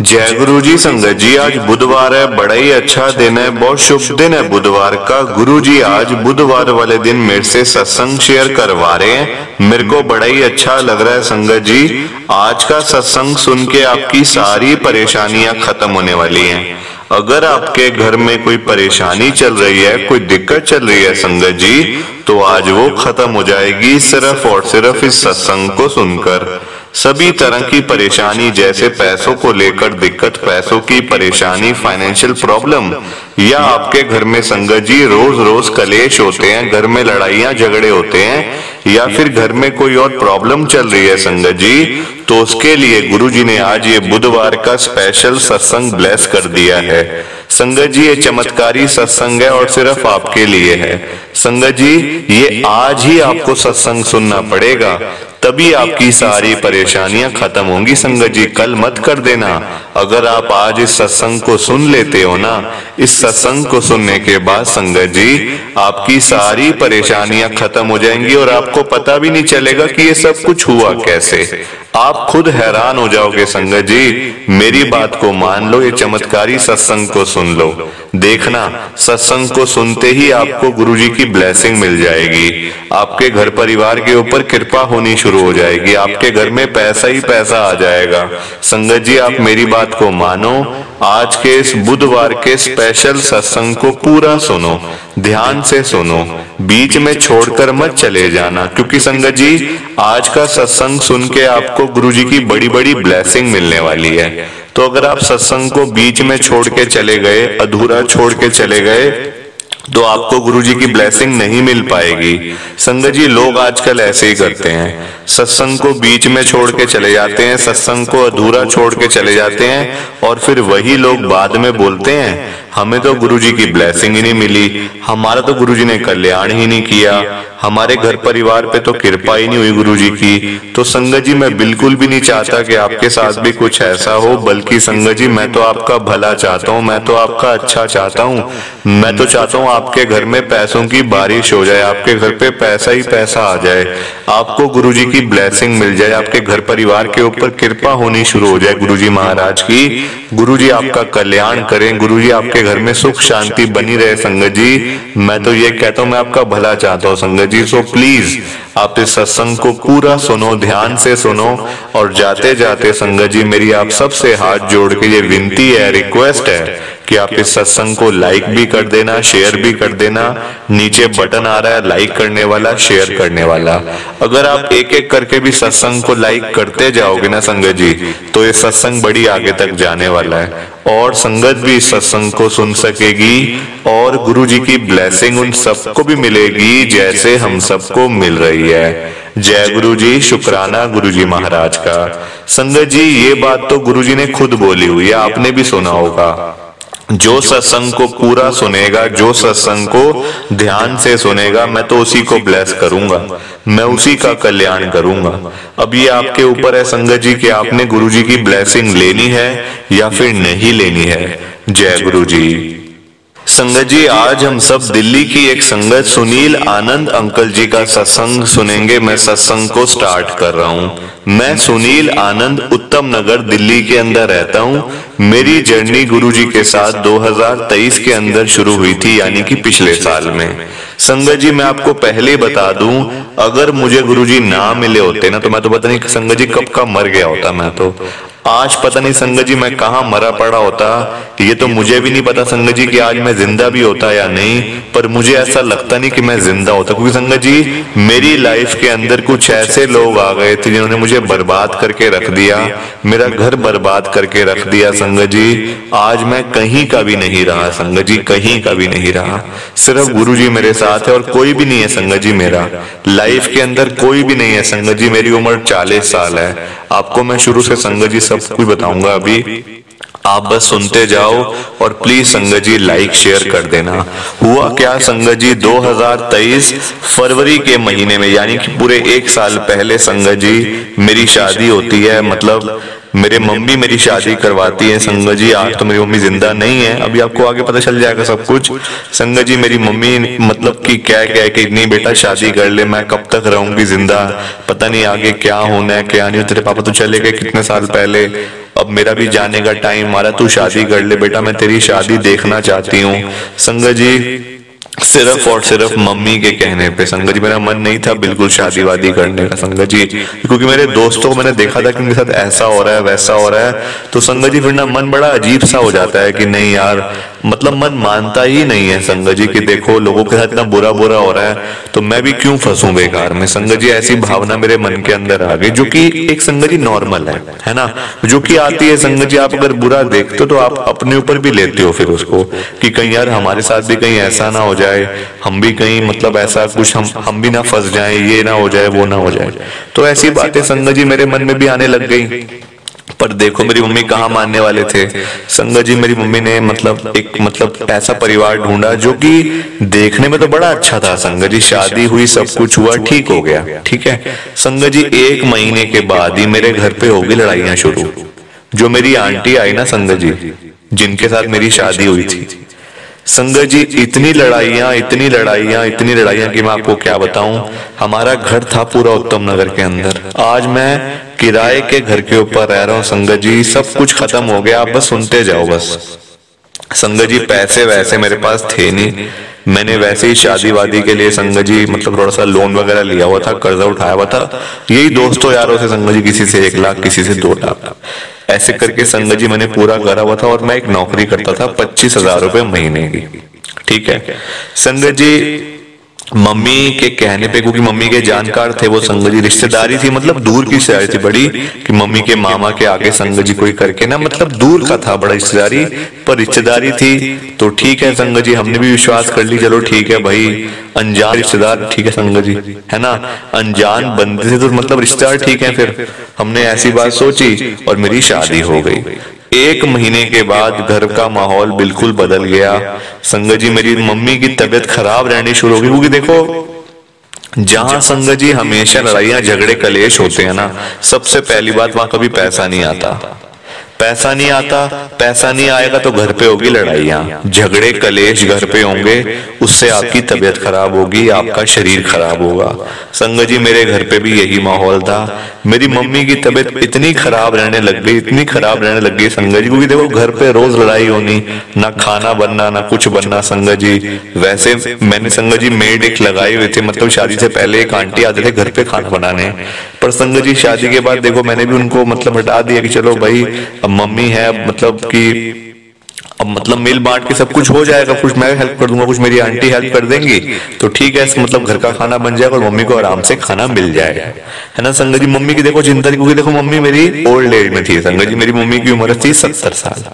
जय गुरु जी संगत जी, आज बुधवार है, बड़ा ही अच्छा दिन है, बहुत शुभ दिन है बुधवार का। गुरु जी आज बुधवार वाले दिन मेरे से सत्संग शेयर करवा रहे हैं। मेरे को बड़ा ही अच्छा लग रहा है संगत जी। आज का सत्संग सुन के आपकी सारी परेशानियाँ खत्म होने वाली हैं। अगर आपके घर में कोई परेशानी चल रही है, कोई दिक्कत चल रही है संगत जी तो आज वो खत्म हो जाएगी सिर्फ़ और सिर्फ़ इस सत्संग को सुनकर। सभी तरह की परेशानी जैसे पैसों को लेकर दिक्कत पैसों की परेशानी फाइनेंशियल प्रॉब्लम या आपके घर में संगत जी रोज रोज कलेश होते हैं घर में लड़ाइयाँ झगड़े होते हैं या फिर घर में कोई और प्रॉब्लम चल रही है संगत जी तो उसके लिए गुरु जी ने आज ये बुधवार का स्पेशल सत्संग ब्लेस कर दिया है। संगत जी ये चमत्कारी सत्संग है और सिर्फ़ आपके लिए है। संगत जी ये आज ही आपको सत्संग सुनना पड़ेगा। तभी आपकी सारी परेशानियाँ खत्म होंगी। संगत जी कल मत कर देना। अगर आप आज इस सत्संग को सुन लेते हो ना इस सत्संग को सुनने के बाद संगत जी आपकी सारी परेशानियाँ खत्म हो जाएँगी और आपको पता भी नहीं चलेगा कि ये सब कुछ हुआ कैसे। आप खुद हैरान हो जाओगे, संगत जी। मेरी बात को मान लो, ये चमत्कारी सत्संग को सुन लो। देखना, सत्संग को सुनते ही आपको गुरुजी की ब्लेसिंग मिल जाएगी। आपके घर परिवार के ऊपर कृपा होनी शुरू हो जाएगी। आपके घर में पैसा ही पैसा आ जाएगा। संगत जी, आप मेरी बात को मानो। आज के इस बुधवार के स्पेशल सत्संग को पूरा सुनो, ध्यान से सुनो, बीच में छोड़कर मत चले जाना, क्योंकि संगत जी, आज का सत्संग सुन के आपको गुरु जी की बड़ी बड़ी ब्लेसिंग मिलने वाली है। तो अगर आप सत्संग को बीच में छोड़ के चले गए, अधूरा छोड़ के चले गए तो आपको गुरुजी की ब्लेसिंग नहीं मिल पाएगी। संगत जी, लोग आजकल ऐसे ही करते हैं। सत्संग को बीच में छोड़ के चले जाते हैं, सत्संग को अधूरा छोड़ के चले जाते हैं और फिर वही लोग बाद में बोलते हैं हमें तो गुरु जी की ब्लेसिंग ही नहीं मिली। हमारा तो गुरु जी ने कल्याण ही नहीं किया। हमारे घर परिवार पे तो कृपा ही नहीं हुई गुरु जी की। तो संगत जी, मैं बिल्कुल भी नहीं चाहता कि आपके साथ भी कुछ ऐसा हो, बल्कि संगत जी, मैं तो आपका भला चाहता हूँ, मैं तो आपका अच्छा चाहता हूँ। मैं तो चाहता हूँ आपके घर में पैसों की बारिश हो जाए, आपके घर पे पैसा ही पैसा आ जाए। आपको गुरु जी की ब्लेसिंग मिल जाए, आपके घर परिवार के ऊपर कृपा होनी शुरू हो जाए गुरु जी महाराज की। गुरु जी आपका कल्याण करें गुरु जी आपके घर में सुख, शांति बनी रहे संगत जी। मैं तो ये कहता हूँ, मैं आपका भला चाहता हूँ संगत जी। सो प्लीज़ आप इस सत्संग को पूरा सुनो, ध्यान से सुनो और जाते जाते संगत जी, मेरी आप सबसे हाथ जोड़ के ये विनती है, रिक्वेस्ट है कि आप इस सत्संग को लाइक भी कर देना शेयर भी कर देना। नीचे बटन आ रहा है लाइक करने वाला शेयर करने वाला। अगर आप एक एक करके भी सत्संग को लाइक करते जाओगे ना संगत जी तो ये सत्संग बड़ी आगे तक जाने वाला है। और संगत भी इस सत्संग को सुन सकेगी और गुरु जी की ब्लेसिंग उन सबको भी मिलेगी जैसे हम सबको मिल रही है। जय गुरु जी शुक्राना गुरु जी महाराज का। संगत जी, ये बात तो गुरु जी ने खुद बोली हुई है, आपने भी सुना होगा। जो सत्संग को पूरा सुनेगा, जो सत्संग को ध्यान से सुनेगा, मैं तो उसी को ब्लेस करूँगा। मैं उसी का कल्याण करूँगा। अब ये आपके ऊपर है संगत जी, कि आपने गुरु जी की ब्लेसिंग लेनी है या फिर नहीं लेनी है। जय गुरु जी संगत जी, आज हम सब दिल्ली की एक संगत सुनील आनंद अंकल जी का सत्संग सुनेंगे। मैं सत्संग को स्टार्ट कर रहा हूँ। मैं सुनील आनंद उत्तम नगर दिल्ली के अंदर रहता हूँ। मेरी जर्नी गुरु जी के साथ 2023 के अंदर शुरू हुई थी, यानी कि पिछले साल में। संगत जी, मैं आपको पहले बता दूँ, अगर मुझे गुरु जी ना मिले होते ना तो मैं तो पता नहीं, संगत जी कब का मर गया होता मैं तो। आज पता नहीं संगत जी, मैं कहा मरा पड़ा होता ये तो मुझे भी नहीं पता संगत जी, कि आज मैं ज़िंदा भी होता या नहीं, पर मुझे ऐसा लगता नहीं कि मैं ज़िंदा होता, क्योंकि संगत जी, मेरी लाइफ के अंदर कुछ ऐसे लोग आ गए थे जिन्होंने मुझे बर्बाद करके रख दिया, मेरा घर बर्बाद करके रख दिया संगत जी, आज मैं कहीं का भी नहीं रहा संगत जी, कहीं का भी नहीं रहा। सिर्फ़ गुरु जी मेरे साथ है और कोई भी नहीं है संगत जी मेरा। लाइफ के अंदर कोई भी नहीं है संगत जी, मेरी उम्र चालीस साल है। आपको मैं शुरू से संगत जी सब कुछ बताऊँगा अभी। आप बस सुनते जाओ और प्लीज़ संगत जी लाइक शेयर कर देना। हुआ क्या संगत जी? 2023 फरवरी के महीने में, यानी कि पूरे एक साल पहले संगत जी, मेरी शादी होती है मतलब मेरे मम्मी मेरी शादी करवाती है संगत जी आज तो मेरी मम्मी ज़िंदा नहीं है अभी आपको आगे पता चल जाएगा सब कुछ। संगत जी मेरी मम्मी मतलब कि क्या क्या कि नहीं बेटा शादी कर ले मैं कब तक रहूँगी ज़िंदा? पता नहीं आगे क्या होना है क्या नहीं तेरे पापा तो चले गए कितने साल पहले। अब मेरा भी जाने का टाइम आ रहा तू शादी कर ले बेटा मैं तेरी शादी देखना चाहती हूँ। संगत जी सिर्फ़ और सिर्फ़ मम्मी के कहने पे। संगत जी मेरा मन नहीं था बिल्कुल शादी वादी करने का संगत जी। क्योंकि मेरे दोस्तों को मैंने देखा था कि उनके साथ ऐसा हो रहा है वैसा हो रहा है तो संगत जी फिर ना मन बड़ा अजीब सा हो जाता है कि नहीं यार मतलब मन मानता ही नहीं है संगत जी कि देखो लोगों के साथ इतना बुरा बुरा हो रहा है तो मैं भी क्यों फंसू बेकार में? संगत जी ऐसी भावना मेरे मन के अंदर आ गई जो कि एक संगत जी नॉर्मल है है ना? जो कि आती है संगत जी आप अगर बुरा देखते हो तो आप अपने ऊपर भी लेते हो फिर उसको कि कहीं यार हमारे साथ भी कहीं ऐसा ना हो जाए, हम भी कहीं मतलब ऐसा कुछ हम हम भी ना फंस जाए, ये ना हो जाए, वो ना हो जाए। तो ऐसी बातें संगत जी मेरे मन में भी आने लग गई। पर देखो मेरी मम्मी कहाँ मानने वाले थे। संगत जी मेरी मम्मी ने मतलब एक मतलब ऐसा परिवार ढूंढा जो कि देखने में तो बड़ा अच्छा था। संगत जी, शादी हुई, सब कुछ हुआ, ठीक हो गया, ठीक है। संगत जी, एक महीने के बाद ही मेरे घर पे होगी लड़ाइयाँ शुरू। जो मेरी आंटी आई ना संगत जी, जिनके साथ मेरी शादी हुई थी। संगत जी, इतनी लड़ाइयाँ इतनी लड़ाइयाँ इतनी लड़ाइयाँ कि मैं आपको क्या बताऊँ? हमारा घर था पूरा उत्तम नगर के अंदर। आज मैं किराए के घर के ऊपर रह रहा हूँ। संगत जी, सब कुछ खत्म हो गया। आप बस सुनते जाओ बस। संगत जी, पैसे वैसे मेरे पास थे नहीं। मैंने वैसे ही शादी वादी के लिए संगत जी मतलब थोड़ा सा लोन वगैरह लिया हुआ था, कर्जा उठाया हुआ था। यही दोस्तों यारों से संगत जी, किसी से एक लाख, किसी से दो लाख। ऐसे करके संगत जी मैंने पूरा करा हुआ था और मैं एक नौकरी करता था पच्चीस हज़ार रुपए महीने की। ठीक है? संगत जी मम्मी के कहने पे, क्योंकि मम्मी के जानकार थे, वो संगत जी रिश्तेदारी थी मतलब दूर की रिश्तेदारी थी बड़ी, कि मम्मी के मामा के आगे संगत जी कोई करके ना मतलब दूर का था बड़ा रिश्तेदारी पर रिश्तेदारी थी। तो ठीक है संगत जी, हमने भी विश्वास कर ली, चलो ठीक है भाई, अनजान रिश्तेदार, ठीक है संगत जी, है ना? अनजान बंदे से तो मतलब रिश्तेदार ठीक है फिर। हमने ऐसी बात सोची और मेरी शादी हो गई। एक महीने के बाद घर का माहौल बिल्कुल बदल गया। संगत जी, मेरी मम्मी की तबीयत खराब रहनी शुरू हो गई। क्योंकि देखो, जहाँ संगत जी हमेशा लड़ाइया, झगड़े, कलेश होते हैं ना, सबसे पहली बात वहाँ कभी पैसा नहीं आता। पैसा नहीं आता, पैसा नहीं आएगा तो घर पे होगी लड़ाइयाँ। झगड़े, कलेश घर पे होंगे, उससे आपकी तबीयत खराब होगी, आपका शरीर खराब होगा। संगत जी, मेरे घर पे भी यही माहौल था। मेरी मम्मी की तबीयत इतनी खराब रहने लग गई, इतनी खराब रहने लग गई संगत जी क्योंकि देखो घर पे रोज लड़ाई होनी, ना खाना बनना, ना कुछ बनना संगत जी। वैसे मैंने संगत जी मेड एक लगाई हुई थी मतलब शादी से पहले एक आंटी आते थे घर पे खाना बनाने। पर संगत जी, शादी के बाद देखो मैंने भी उनको मतलब हटा दिया कि चलो भाई मम्मी है मतलब कि अब मतलब मिल बांट के सब कुछ हो जाएगा, कुछ मैं हेल्प कर दूँगा, कुछ मेरी आंटी हेल्प कर देंगी तो ठीक है मतलब घर का खाना बन जाएगा और मम्मी को आराम से खाना मिल जाएगा। है ना, संगत जी, मम्मी की देखो चिंता नहीं, क्योंकि देखो मम्मी मेरी ओल्ड एज में थी। संगत जी, मेरी मम्मी की उम्र थी सत्तर साल।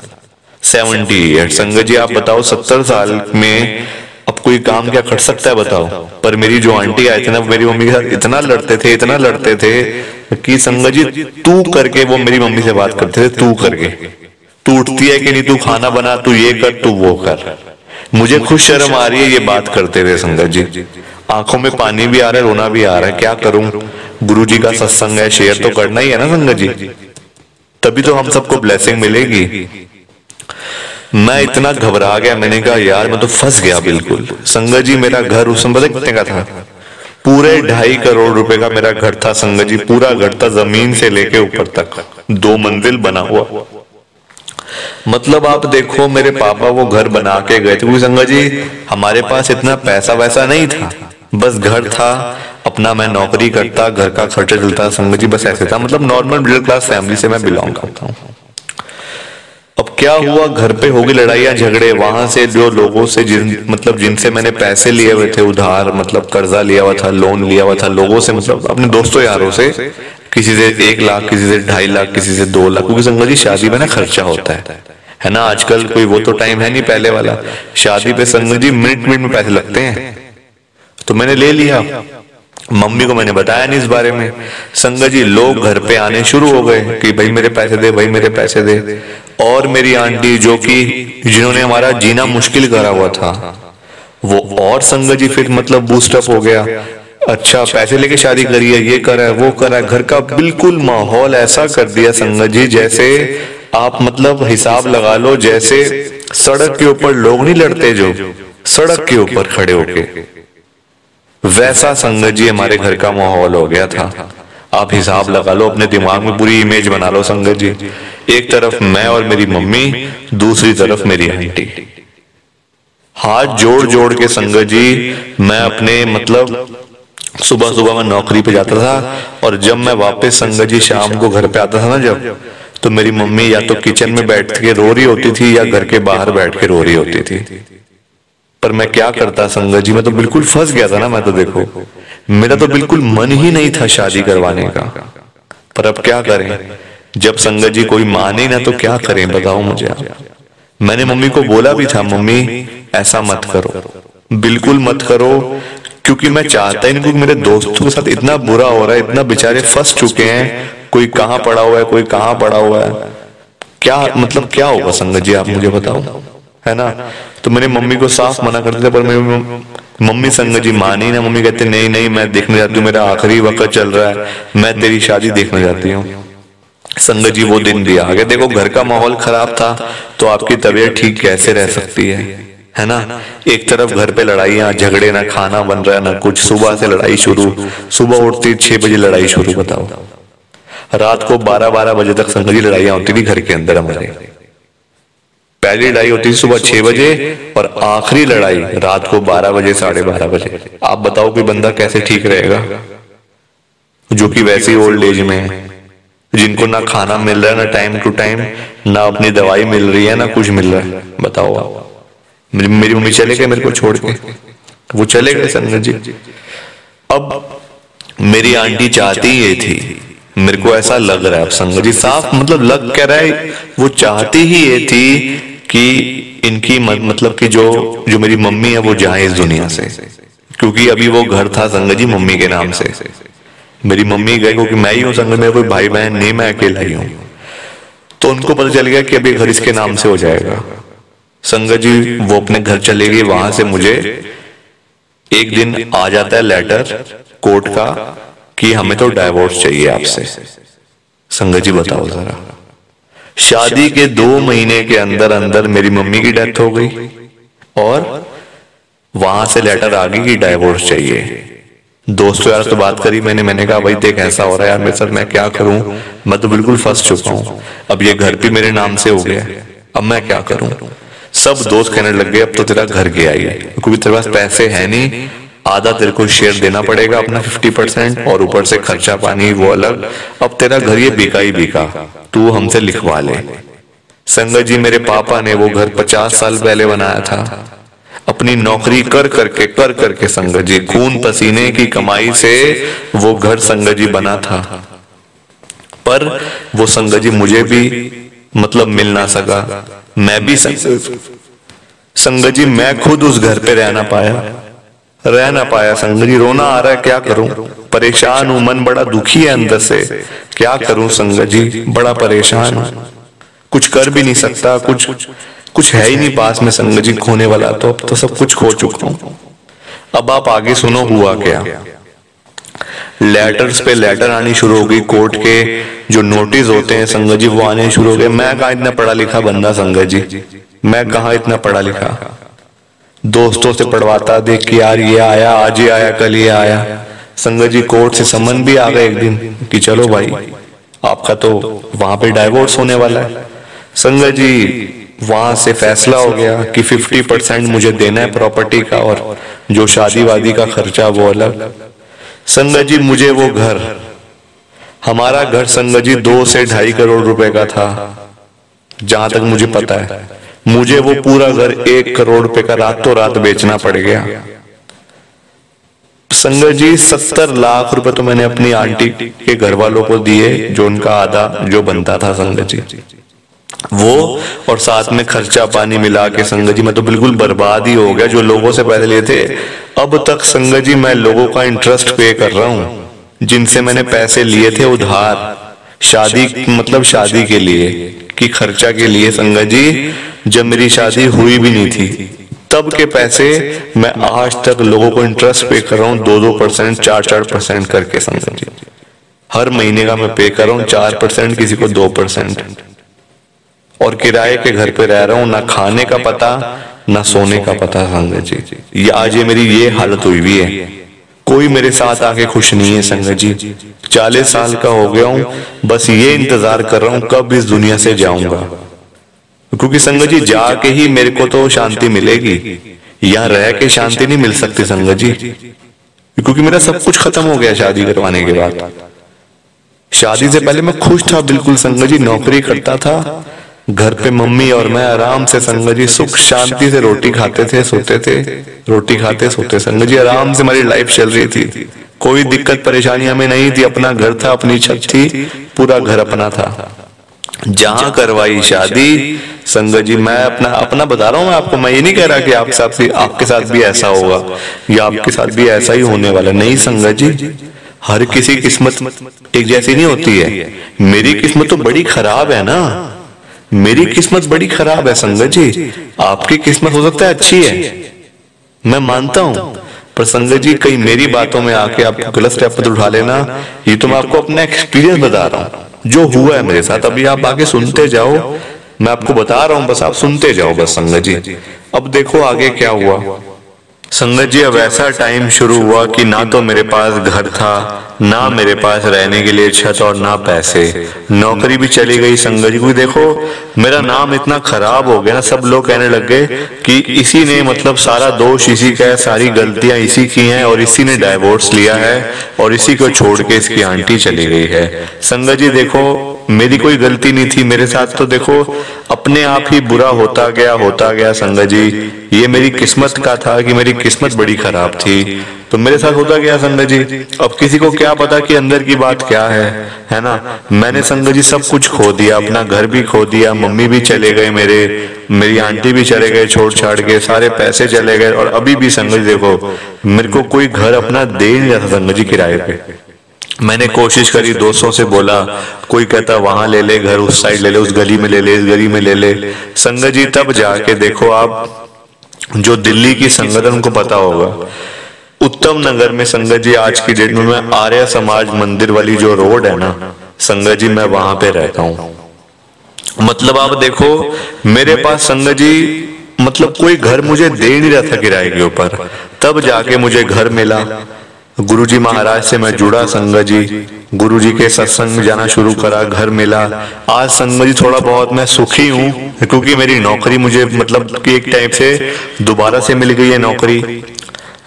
सेवेंटी ईयर संगत जी, आप बताओ, सत्तर साल में अब कोई काम क्या कर सकता है, बताओ? पर मेरी जो आंटी आए थे ना, मेरी मम्मी के साथ इतना लड़ते थे, इतना लड़ते थे कि संगत जी तू करके वो मेरी मम्मी से बात करते थे, तू करके। तू उठती है कि नहीं, तू खाना बना, तू ये कर, तू वो कर। मुझे खुद शर्म आ रही है, ये बात करते हुए संगत जी आँखों में पानी भी आ रहा है, रोना भी आ रहा है, क्या करूँ? गुरु जी का सत्संग है, शेयर तो करना ही है ना संगत जी तभी तो हम सबको ब्लेसिंग मिलेगी। मैं इतना घबरा गया, मैंने कहा, यार, मैं तो फंस गया बिल्कुल। संगत जी मेरा घर उस समय कितने का था? पूरे ढाई करोड़ रुपए का मेरा घर था संगत जी पूरा घर था ज़मीन से लेके ऊपर तक। दो मंजिल बना हुआ। मतलब आप देखो मेरे पापा वो घर बना के गए थे। संगत जी हमारे पास इतना पैसा वैसा नहीं था। बस घर था अपना मैं नौकरी करता घर का खर्चा चलता संगत जी बस ऐसे था। मतलब नॉर्मल मिडिल क्लास फैमिली से मैं बिलोंग करता हूँ। क्या हुआ? घर पे होगी लड़ाइयाँ झगड़े? वहाँ से जो लोगों से जिन मतलब जिनसे मैंने पैसे लिए हुए थे उधार मतलब कर्जा लिया हुआ था लोन लिया हुआ था लोगों से मतलब अपने दोस्तों यारों से किसी से एक लाख किसी से ढाई लाख किसी से दो लाख क्योंकि संगत जी शादी में ना खर्चा होता है। है ना? आजकल कोई वो तो टाइम है नहीं पहले वाला। शादी पे संगत जी मिनट मिनट में पैसे लगते हैं। तो मैंने ले लिया। मम्मी को मैंने बताया नहीं इस बारे में। संगत जी, लोग घर पे आने शुरू हो गए कि भाई मेरे पैसे दे, भाई मेरे पैसे दे। और मेरी आंटी जो कि, जिन्होंने हमारा जीना मुश्किल करा हुआ था, वो और संगत जी फिर मतलब बूस्टअप हो गया। अच्छा पैसे लेके शादी करी है, ये करा है, वो करा है। घर का बिल्कुल माहौल ऐसा कर दिया संगत जी, जैसे आप मतलब हिसाब लगा लो, जैसे सड़क के ऊपर लोग नहीं लड़ते जो, सड़क के ऊपर खड़े होके। वैसा संगत जी हमारे घर का माहौल हो गया था। आप हिसाब लगा लो, अपने दिमाग में पूरी इमेज बना लो संगत जी। एक तरफ़ मैं और मेरी मम्मी, दूसरी तरफ़ मेरी आंटी। हाथ जोड़ जोड़ के संगत जी, मैं अपने मतलब सुबह सुबह मैं नौकरी पे जाता था और जब मैं वापस संगत जी शाम को घर पे आता था ना जब तो मेरी मम्मी या तो किचन में बैठ के रो रही होती थी या घर के बाहर बैठ के रो रही होती थी। पर मैं क्या करता संगत जी? मैं तो बिल्कुल फंस गया था ना, मैं तो देखो। मेरा तो बिल्कुल मन ही नहीं था शादी करवाने का। पर अब क्या करें? जब संगत जी कोई माने ना तो क्या करें? बताओ मुझे आप। मैंने मम्मी को बोला भी था, मम्मी, ऐसा मत करो। बिल्कुल मत करो, क्योंकि मैं चाहता ही नहीं क्योंकि मेरे दोस्तों के साथ इतना बुरा हो रहा है, इतना बेचारे फंस चुके हैं। कोई कहाँ पड़ा हुआ है, कोई कहाँ पड़ा हुआ है। क्या मतलब क्या होगा संगत जी? आप मुझे बताओ। है ना? तो मेरी मम्मी को साफ़ मना करते थे, पर मेरी मम्मी संगत जी मानी ना, मम्मी कहते, नहीं नहीं, मैं देखने जाती हूँ, मेरा आखिरी वक्त चल रहा है, मैं तेरी शादी देखने जाती हूँ। संगत जी वो दिन भी आ गए। देखो, घर का माहौल खराब था तो आपकी तबीयत ठीक कैसे रह सकती है? है ना? एक तरफ़ घर पे लड़ाइयाँ, झगड़े, ना खाना बन रहा, ना कुछ। सुबह से लड़ाई शुरू। सुबह उठती, छह बजे लड़ाई शुरू, बताओ। रात को बारह बारह बजे तक संगत जी लड़ाइयाँ होती थी, घर के अंदर हमारे। पहली लड़ाई होती सुबह छह बजे और आखिरी लड़ाई रात को बारह बजे, साढ़े बारह बजे। आप बताओ कि बंदा कैसे ठीक रहेगा? जो कि वैसे ही ओल्ड एज में है। जिनको ना खाना मिल रहा है, ना टाइम टू टाइम ना अपनी दवाई मिल रही है, ना कुछ मिल रहा है। बताओ आप। मेरी मम्मी चले गए मेरे को छोड़ के? वो चले गए संगत जी। अब मेरी आंटी चाहती ये थी। मेरे को ऐसा लग रहा है। संगत जी साफ़ मतलब लग कह रहा है, वो चाहती ही ये थी कि इनकी मतलब कि जो जो मेरी मम्मी है, वो जाए इस दुनिया से। क्योंकि अभी वो घर था संगत जी मम्मी के नाम से। मेरी मम्मी गए क्योंकि मैं ही हूँ संगत में कोई भाई बहन नहीं, मैं अकेला ही हूँ। तो उनको पता चल गया कि अभी घर इसके नाम से हो जाएगा। संगत जी, वो अपने घर चले गए, वहाँ से मुझे एक दिन आ जाता है लेटर कोर्ट का, कि हमें तो डाइवोर्स चाहिए आपसे। संगत जी बताओ जरा। शादी के दो महीने के अंदर अंदर मेरी मम्मी की डेथ हो गई। और वहाँ से लेटर आ गई कि डाइवोर्स चाहिए। दोस्तों यार तो बात करी मैंने। मैंने कहा, भाई, देख, ऐसा हो रहा है यार मेरे साथ, मैं क्या करूँ? मैं तो बिल्कुल फंस चुका हूँ। अब ये घर भी मेरे नाम से हो गया अब मैं क्या करूँ? सब दोस्त कहने लग गए, अब तो तेरा घर गया ही। क्योंकि तेरे पास पैसे है नहीं आधा तेरे को शेयर देना पड़ेगा अपना फिफ्टी परसेंट और ऊपर से खर्चा पानी वो अलग। अब तेरा घर ये बिका ही बिका। तू हमसे लिखवा ले। संगत जी, मेरे पापा ने वो घर पचास साल पहले बनाया था। अपनी नौकरी कर करके कर करके संगत जी, खून पसीने की कमाई से वो घर संगत जी बना था। पर वो संगत जी मुझे भी मतलब मिल ना सका। मैं भी संगत जी, मैं खुद उस घर पे रहना पाया। रह ना पाया संगत जी रोना आ रहा है, क्या करूँ? परेशान हूँ, मन बड़ा दुखी है अंदर से। क्या करूँ संगत जी, बड़ा परेशान हूँ। कुछ कर भी नहीं सकता, कुछ कुछ है ही नहीं पास में संगत जी, खोने वाला। तो अब तो सब कुछ खो चुका हूँ। अब आप आगे सुनो, हुआ क्या? लेटर्स पे लेटर आनी शुरू हो गई कोर्ट के जो नोटिस होते हैं संगत जी, वो आने शुरू हो गए। मैं कहा इतना पढ़ा लिखा बंदा संगत जी? मैं कहा इतना पढ़ा लिखा? दोस्तों से पढ़वाता, देख के यार ये आया, आज ही आया, कल ये आया। संगत जी, कोर्ट से समन भी आ गए एक दिन कि चलो भाई, आपका तो वहाँ पे डाइवोर्स होने वाला है। संगत जी, वहाँ से फैसला हो गया कि 50 परसेंट मुझे देना है प्रॉपर्टी का और जो शादी वादी का खर्चा वो अलग। संगत जी, मुझे वो घर, हमारा घर संगत जी दो से ढाई करोड़ रुपए का था, जहाँ तक मुझे पता है। मुझे वो पूरा घर एक करोड़ रुपए का रातों रात बेचना पड़ गया। संगत जी, सत्तर लाख रुपए तो मैंने अपनी आंटी के घर वालों को दिए, जो उनका आधा, जो बनता था संगत जी। वो और साथ में खर्चा पानी मिला के संगत जी, मैं तो बिल्कुल बर्बाद ही हो गया जो लोगों से पैसे लिए थे। अब तक संगत जी, मैं लोगों का इंटरेस्ट पे कर रहा हूँ, जिनसे मैंने पैसे लिए थे उधार। शादी मतलब शादी के लिए, कि खर्चा के लिए। संगत जी जब मेरी शादी हुई भी नहीं थी, तब के पैसे मैं आज तक लोगों को इंटरेस्ट पे कर रहा हूँ दो दो परसेंट चार चार परसेंट करके जी हर महीने का मैं पे कर रहा हूँ, चार परसेंट, किसी को दो परसेंट। और किराए के घर पे रह रहा हूँ, ना खाने का पता, ना सोने का पता, संगत जी। ये आज ये मेरी ये हालत हुई हुई है। कोई मेरे साथ आके खुश नहीं है, संगत जी। चालीस साल का हो गया हूँ, बस ये इंतज़ार कर रहा हूँ, कब इस दुनिया से जाऊँगा। क्योंकि संगत जी, जाके ही मेरे को तो शांति मिलेगी। यहाँ रह के शांति नहीं मिल सकती संगत जी। क्योंकि मेरा सब कुछ खत्म हो गया शादी करवाने के बाद। शादी से पहले मैं खुश था, बिल्कुल संगत जी, नौकरी करता था। घर पे मम्मी और मैं आराम से संगत जी, सुख शांति से रोटी खाते थे, सोते थे। रोटी खाते, सोते। संगत जी, आराम से हमारी लाइफ चल रही थी। कोई दिक्कत परेशानी हमें नहीं थी। अपना घर था, अपनी छत थी। पूरा घर अपना था। जहाँ करवाई शादी संगत जी मैं अपना अपना बता रहा हूँ मैं आपको मैं ये नहीं कह रहा कि आपके साथ भी आपके साथ भी ऐसा होगा या आपके साथ भी ऐसा ही होने वाला नहीं संगत जी हर किसी किस्मत एक जैसी नहीं होती है। मेरी किस्मत तो बड़ी खराब है ना। मेरी किस्मत बड़ी खराब है संगत जी। आपकी किस्मत हो सकता है अच्छी है। मैं मानता हूँ। पर जी कई मेरी बातों में आके आप गलत स्टेप पर उठा लेना, ये तो मैं आपको अपना एक्सपीरियंस बता रहा हूँ। जो हुआ है मेरे साथ, अभी आप आगे सुनते जाओ, मैं आपको बता रहा हूँ, बस आप सुनते जाओ, बस संगत जी। अब देखो आगे क्या हुआ। संगत जी, अब ऐसा टाइम शुरू हुआ कि ना तो मेरे पास घर था, ना मेरे पास रहने के लिए छत और ना पैसे। नौकरी भी चली गई संगत जी को। देखो, मेरा नाम इतना खराब हो गया ना, सब लोग कहने लग गए कि इसी ने मतलब सारा दोष इसी का है, सारी गलतियाँ इसी की हैं और इसी ने डाइवोर्स लिया है और इसी को छोड़ के इसकी आंटी चली गई है। संगत जी, देखो मेरी कोई गलती नहीं थी, मेरे साथ तो देखो, अपने आप ही बुरा होता गया होता गया, संगत जी। ये मेरी किस्मत का था कि मेरी किस्मत बड़ी खराब थी। तो मेरे साथ होता गया, संगत जी। अब किसी को क्या पता कि अंदर की बात क्या है है ना? मैंने, संगत जी, सब कुछ खो दिया, अपना घर भी खो दिया, मम्मी भी चले गए मेरे, मेरी आंटी भी चले गए छोड़ छाड़ के, सारे पैसे चले गए, और अभी भी, संगत जी, देखो, मेरे को कोई घर अपना दे नहीं रहा था, संगत जी, किराए पे। मैंने कोशिश करी दोस्तों से बोला कोई कहता वहाँ ले ले घर उस साइड ले ले उस गली में ले ले इस गली में ले ले। संगत जी तब जाके देखो आप जो दिल्ली की संगत उनको पता होगा। उत्तम नगर में संगत जी आज की डेट में मैं आर्य समाज मंदिर वाली जो रोड है ना संगत जी मैं वहाँ पे रहता हूँ। मतलब आप देखो मेरे पास संगत जी मतलब कोई घर मुझे दे नहीं रहा था किराए के ऊपर। तब जाके मुझे घर मिला गुरुजी महाराज से मैं जुड़ा संग जी गुरु जी के सत्संग जाना शुरू करा, घर मिला। आज संग जी थोड़ा बहुत मैं सुखी हूँ, क्योंकि मेरी नौकरी मुझे मतलब कि एक टाइप से दोबारा से मिल गई है नौकरी।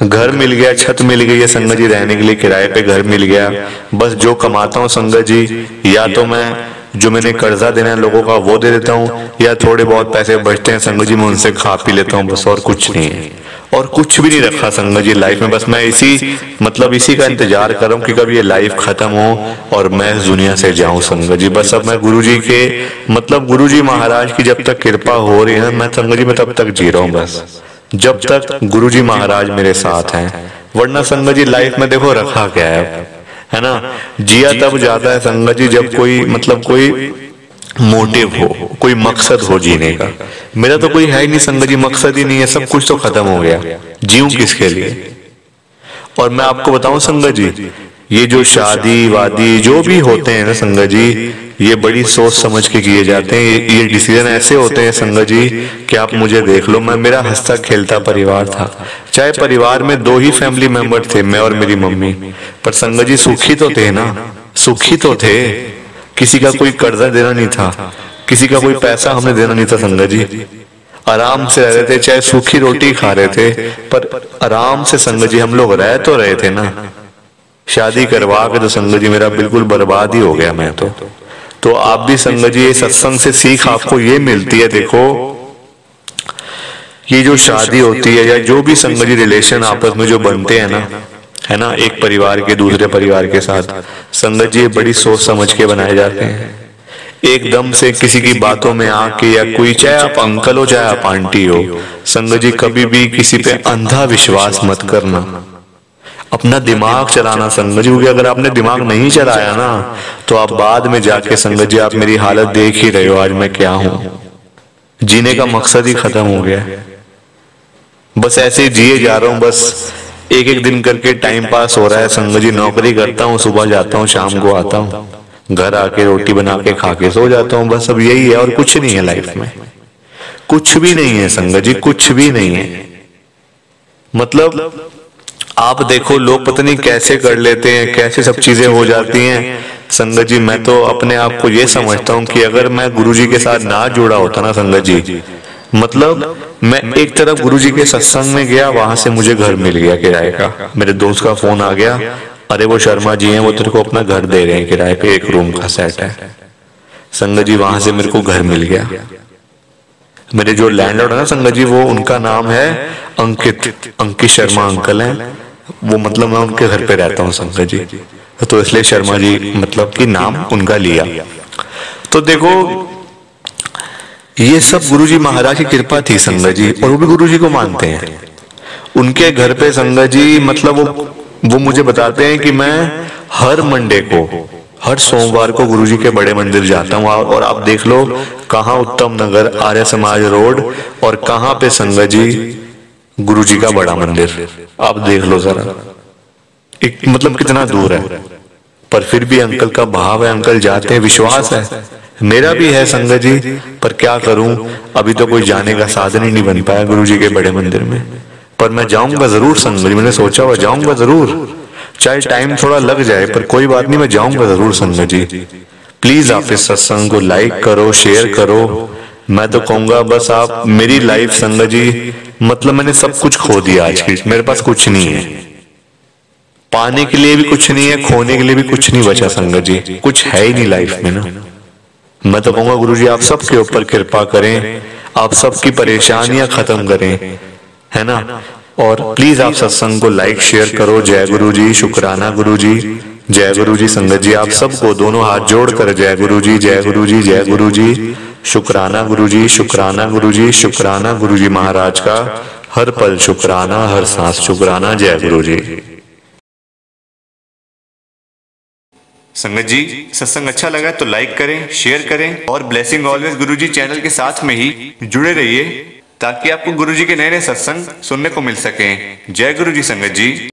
घर मिल गया, छत मिल गई है संगत जी रहने के लिए, किराए पे घर मिल गया। बस जो कमाता हूँ संगत जी या तो मैं जो मैंने कर्जा देना है लोगों का वो दे देता हूँ या थोड़े बहुत पैसे बचते हैं संगत जी मैं उनसे खा पी लेता हूँ बस और कुछ नहीं। है और कुछ भी नहीं रखा संगत जी लाइफ में बस मैं इसी मतलब इसी का इंतज़ार कर रहा हूँ कि कब ये लाइफ खत्म हो और मैं इस दुनिया से जाऊँ संगत जी बस अब मैं गुरु जी के मतलब गुरु जी महाराज की जब तक कृपा हो रही है मैं संगत जी में तब तक जी रहा हूँ बस। जब तक गुरु जी महाराज मेरे साथ हैं वरना संगत जी लाइफ में देखो रखा क्या है? है ना? जिया तब जाता है संगत जी, जब कोई मतलब कोई मोटिव हो, कोई मकसद हो जीने का। मेरा तो कोई है ही नहीं संगत जी, मकसद ही नहीं है, सब कुछ तो खत्म हो गया। जीव किसके लिए? और मैं आपको बताऊँ संगत जी, ये जो शादी, वादी, जो भी होते हैं ना संगत जी ये बड़ी सोच समझ के किए जाते हैं। ये, डिसीज़न ऐसे होते हैं संगत जी कि आप मुझे देख लो। मैं मेरा हंसता खेलता परिवार था। चाहे परिवार में दो ही फैमिली मेंबर थे मैं और मेरी मम्मी। पर संगत जी सुखी तो थे ना? सुखी तो थे। किसी का कोई कर्जा देना नहीं था। किसी का कोई पैसा हमें देना नहीं था संगत जी। आराम से रह रहे थे चाहे सूखी रोटी खा रहे थे पर आराम से संगत जी हम लोग रह तो रहे थे ना? शादी करवा के तो संगत जी मेरा बिल्कुल बर्बाद ही हो गया मैं तो। तो आप भी संगत जी सत्संग से सीख आपको ये मिलती है देखो। ये जो शादी होती है या जो भी संगत जी रिलेशन आपस में जो बनते हैं ना है ना। एक परिवार के दूसरे परिवार के साथ। संगत जी बड़ी सोच समझ के बनाए जाते हैं। एकदम से किसी की बातों में आके या कोई चाहे आप अंकल हो चाहे आप आंटी हो। संगत जी कभी भी किसी पे अंधा विश्वास मत करना। अपना दिमाग चलाना संगत जी, क्योंकि अगर आपने दिमाग नहीं चलाया ना तो आप बाद में जाके संगत जी, आप मेरी हालत देख ही रहे हो, आज मैं क्या हूँ? जीने का मकसद ही खत्म हो गया। बस ऐसे जिए जा रहा हूँ, बस एक एक दिन करके टाइम पास हो रहा है, संगत जी, नौकरी करता हूँ, सुबह जाता हूँ, शाम को आता हूँ। घर आके रोटी बना के खा के सो जाता हूँ, बस अब यही है और कुछ नहीं है लाइफ में। कुछ भी नहीं है संगत जी, कुछ भी नहीं है। मतलब आप देखो, लोग पता नहीं कैसे कर लेते हैं, कैसे सब चीज़ें हो जाती हैं। संगत जी, मैं तो अपने आप को ये समझता हूँ कि अगर मैं गुरु जी के साथ ना जुड़ा होता ना संगत जी मतलब मैं एक तरफ़ गुरु जी के सत्संग में गया, वहाँ से मुझे घर मिल गया किराए का। मेरे दोस्त का फ़ोन आ गया, अरे वो शर्मा जी हैं, वो तेरे को अपना घर दे रहे हैं, किराए पे एक रूम का सेट है। संगत जी, वहाँ से मेरे को घर मिल गया। मेरे जो लैंडलॉर्ड है ना संगत जी, वो उनका नाम है अंकित अंकित शर्मा अंकल हैं। वो मतलब मैं उनके घर पे रहता हूँ, संगत जी। तो इसलिए शर्मा जी मतलब कि नाम उनका लिया। तो देखो, ये सब गुरु जी महाराज की कृपा थी, संगत जी, और वो भी गुरु जी को मानते हैं। उनके घर पे संगत जी मतलब वो वो मुझे बताते हैं कि मैं हर मंडे को, हर सोमवार को गुरुजी के बड़े मंदिर जाता हूँ, और आप देख लो कहाँ उत्तम नगर, आर्य समाज रोड, और कहाँ पे संगत जी गुरु जी का बड़ा मंदिर। आप देख लो जरा। एक मतलब कितना दूर है। पर फिर भी अंकल का भाव है, अंकल जाते हैं, विश्वास है। मेरा भी है संगत जी, पर क्या करूँ? अभी तो कोई जाने का साधन ही नहीं बन पाया गुरु जी के बड़े मंदिर में। पर मैं जाऊँगा ज़रूर संगत जी, मैंने सोचा हुआ, जाऊँगा ज़रूर। चाहे टाइम थोड़ा लग जाए, पर कोई बात नहीं, मैं जाऊँगा ज़रूर संगत जी। प्लीज़ आप इस सत्संग को लाइक करो शेयर करो। मैं तो कहूँगा, बस आप मेरी लाइफ संगत जी मतलब मैंने सब कुछ खो दिया आज की मेरे पास कुछ नहीं है। पाने के लिए भी कुछ नहीं है, खोने के लिए भी कुछ नहीं बचा संगत जी। कुछ है ही नहीं लाइफ में ना। मैं तो कहूँगा, गुरु जी, आप सबके ऊपर कृपा करें, आप सबकी परेशानियाँ खत्म करें, है ना? और प्लीज़ आप सत्संग को लाइक शेयर करो। जय गुरु जी, शुक्राना गुरु जी। जय गुरु जी संगत जी, आप सबको दोनों हाथ जोड़ कर जय गुरु जी जय गुरु जी जय गुरु जी शुक्राना गुरु जी शुक्राना गुरु जी शुक्राना गुरु जी महाराज का हर पल शुक्राना, हर सांस शुक्राना, जय गुरु जी संगत जी, सत्संग अच्छा लगा तो लाइक करें शेयर करें और ब्लेसिंग ऑलवेज गुरु जी चैनल के साथ में ही जुड़े रहिए ताकि आपको गुरु जी के नए नए सत्संग सुनने को मिल सके। जय गुरु जी संगत जी।